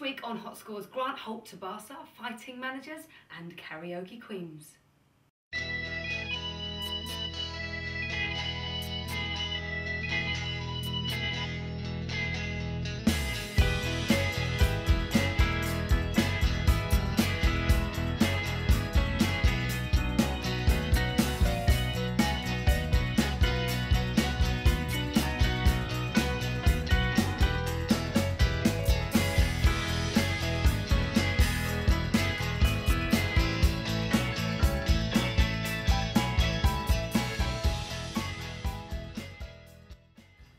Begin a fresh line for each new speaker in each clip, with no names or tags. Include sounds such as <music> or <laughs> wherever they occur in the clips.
Week on Hot Scores, Grant Holt to Barca, fighting managers and karaoke queens.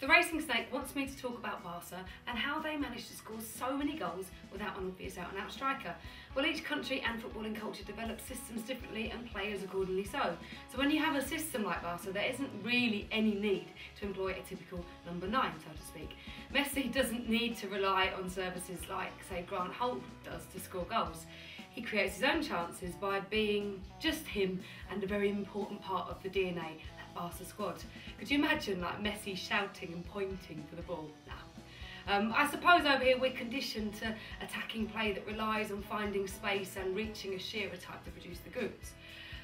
The Racing Snake wants me to talk about Barca and how they managed to score so many goals without an obvious out and out striker. Well, each country and footballing culture develops systems differently and players accordingly so. So, when you have a system like Barca, there isn't really any need to employ a typical number nine, so to speak. Messi doesn't need to rely on services like, say, Grant Holt does to score goals. He creates his own chances by being just him and a very important part of the DNA at Barca squad. Could you imagine like Messi shouting and pointing for the ball? No. Um, I suppose over here we're conditioned to attacking play that relies on finding space and reaching a Shearer type to produce the goods.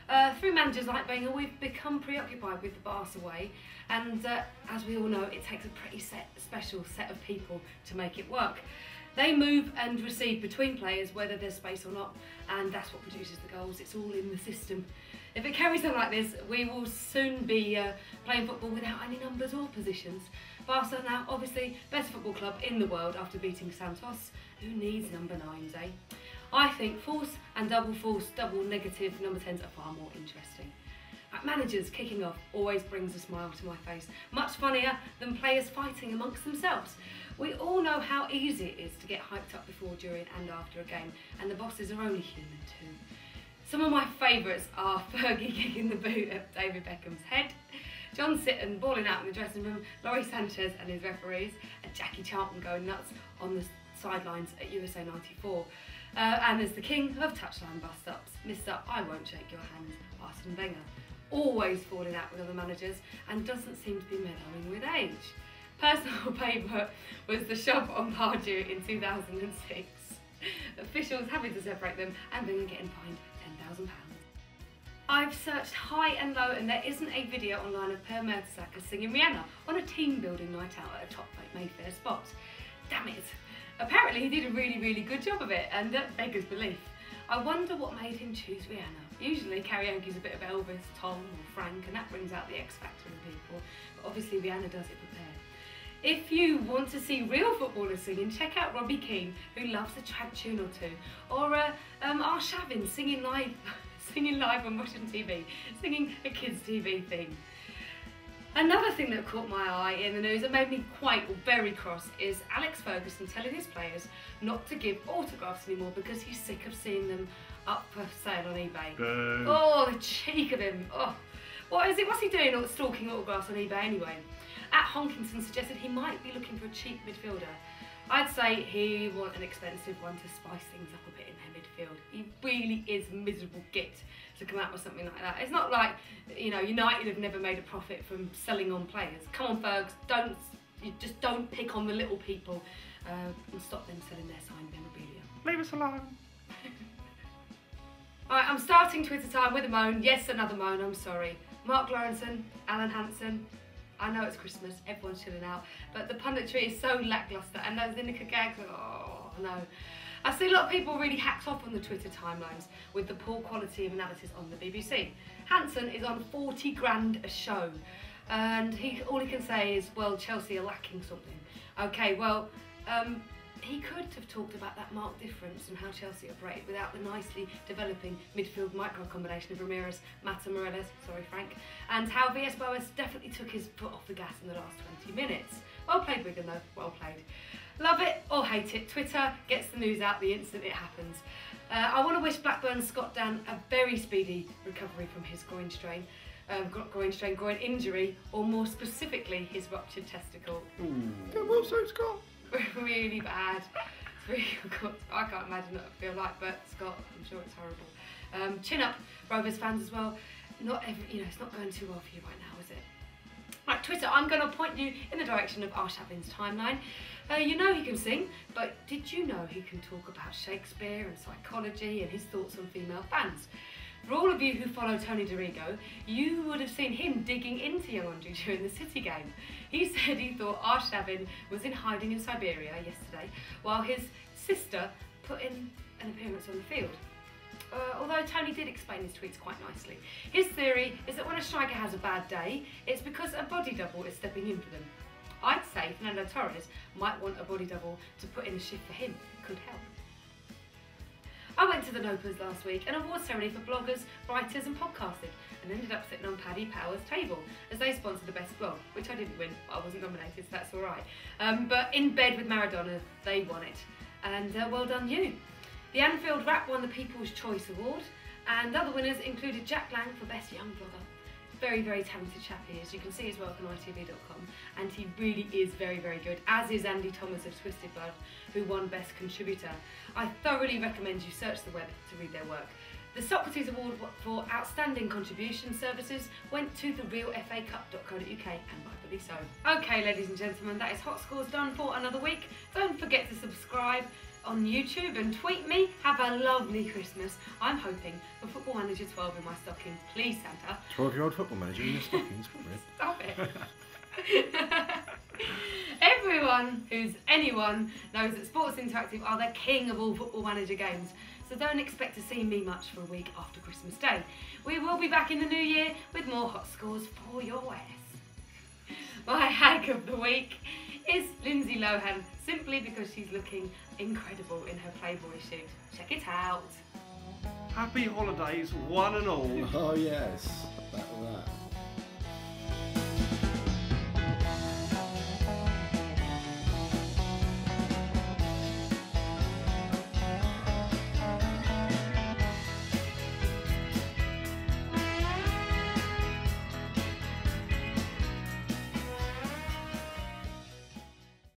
Uh, through managers like Wenger, we've become preoccupied with the Barca way, and uh, as we all know, it takes a pretty set, special set of people to make it work. They move and receive between players whether there's space or not, and that's what produces the goals. It's all in the system. If it carries on like this, we will soon be uh, playing football without any numbers or positions. Barca now, obviously, best football club in the world after beating Santos. Who needs number nines, eh? I think false and double false, double negative number 10s are far more interesting. managers kicking off always brings a smile to my face. Much funnier than players fighting amongst themselves. We all know how easy it is to get hyped up before, during and after a game, and the bosses are only human too. Some of my favourites are <laughs> Fergie kicking the boot at David Beckham's head, John Sitton balling out in the dressing room, Lawrie Sanchez and his referees, and Jackie Charlton going nuts on the sidelines at USA 94. Uh, and there's the king of touchline bust-ups, Mr I won't shake your hand, Arsene Wenger. Always falling out with other managers and doesn't seem to be mellowing with age. Personal <laughs> paper was the shove on Pardew in 2006. Officials having to separate them and then getting fined £10,000. I've searched high and low and there isn't a video online of Per Mertesacker singing Rihanna on a team building night out at a top Mayfair spot. Damn it. Apparently he did a really, really good job of it and that beggars belief. I wonder what made him choose Rihanna. Usually karaoke's a bit of Elvis, Tom or Frank and that brings out the X factor in people. But obviously Rihanna does it prepared. If you want to see real footballers singing, check out Robbie Keane, who loves a trad tune or two, or uh, um, Arshavin singing live, <laughs> singing live on Russian TV, singing a kids' TV thing. Another thing that caught my eye in the news and made me quite or very cross is Alex Ferguson telling his players not to give autographs anymore because he's sick of seeing them up for sale on eBay.
Boo.
Oh, the cheek of him. Oh. What is it? What's he doing stalking autographs on eBay anyway? At Honkinson suggested he might be looking for a cheap midfielder. I'd say he want an expensive one to spice things up a bit in their midfield. He really is a miserable git to come out with something like that. It's not like, you know, United have never made a profit from selling on players. Come on, Fergs, don't, you just don't pick on the little people uh, and stop them selling their signed memorabilia.
Leave us alone. <laughs>
Alright, I'm starting Twitter time with a moan. Yes, another moan, I'm sorry. Mark Lawrenson, Alan Hansen, I know it's Christmas, everyone's chilling out, but the punditry is so lacklustre and those Lineker gags, oh no. I see a lot of people really hacked off on the Twitter timelines with the poor quality of analysis on the BBC. Hansen is on 40 grand a show and he all he can say is, well, Chelsea are lacking something. Okay, well, um, he could have talked about that marked difference and how Chelsea operate without the nicely developing midfield micro combination of Ramires, Mata Meireles, sorry Frank, and how Villas-Boas definitely took his foot off the gas in the last 20 minutes. Well played Wigan though, well played. Love it or hate it, Twitter gets the news out the instant it happens. Uh, I want to wish Blackburn Scott Dann a very speedy recovery from his groin strain. Um, groin strain, groin injury, or more specifically, his ruptured testicle.
Get well soon, Scott. <laughs>
really bad. It's really. <laughs> I can't imagine what it feel like, but Scott, I'm sure it's horrible. Um, chin up, Rovers fans as well. Not every, you know, it's not going too well for you right now, is it? Like Twitter, I'm going to point you in the direction of Arshavin's timeline. Uh, you know he can sing, but did you know he can talk about Shakespeare and psychology and his thoughts on female fans? For all of you who follow Tony Dorigo, you would have seen him digging into Yeonju during the City game. He <laughs> said he thought Arshavin was in hiding in Siberia yesterday, while his sister put in an appearance on the field. Uh, although Tony did explain his tweets quite nicely. His theory is that when a striker has a bad day, it's because a body double is stepping in for them. I'd say Fernando Torres might want a body double to put in a shift for him. Could help. I went to the Nopers last week, an award ceremony for bloggers, writers and podcasting, and ended up sitting on Paddy Power's table as they sponsored the best blog, which I didn't win, I wasn't nominated, so that's alright. Um, but in bed with Maradona, they won it. And uh, well done you. The Anfield Wrap won the People's Choice Award, and other winners included Jack Lang for Best Young Blogger. Very, very talented chap is. You can see his work on ITV.com, and he really is very, very good, as is Andy Thomas of Twisted Blood, who won Best Contributor. I thoroughly recommend you search the web to read their work. The Socrates Award for Outstanding Contribution Services went to the realfacup.co.uk and rightfully so. Okay, ladies and gentlemen, that is Hot Scores done for another week. Don't forget to subscribe on YouTube and tweet me. Have a lovely Christmas. I'm hoping for Football Manager 12 in my stocking. Please, Santa.
12 year old football manager in your stockings.
Stop it. <laughs> Everyone who's anyone knows that Sports Interactive are the king of all Football Manager games. So don't expect to see me much for a week after Christmas Day. We will be back in the new year with more hot scores for your ass. <laughs> My hack of the week is Lindsay Lohan, simply because she's looking incredible in her Playboy shoot. Check it out.
Happy holidays, one and all.
Oh, yes. That, that.